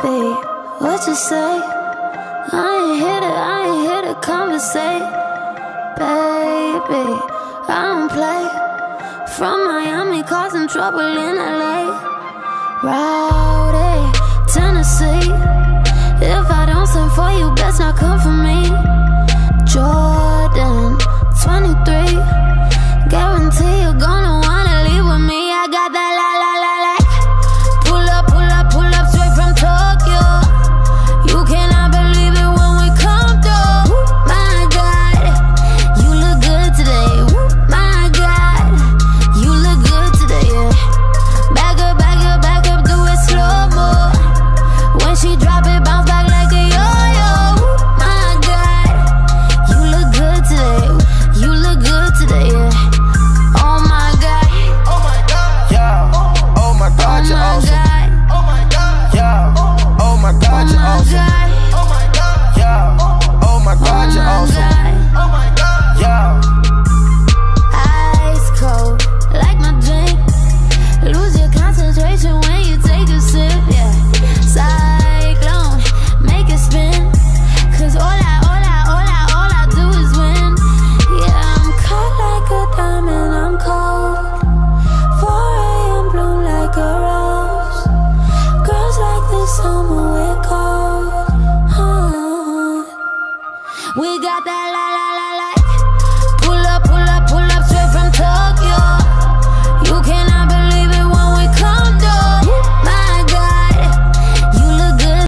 What you say? I ain't here to, I ain't here to conversate. Baby, I don't play. From Miami, causing trouble in LA. Rowdy, Tennessee. If I don't send for you, best not come for me.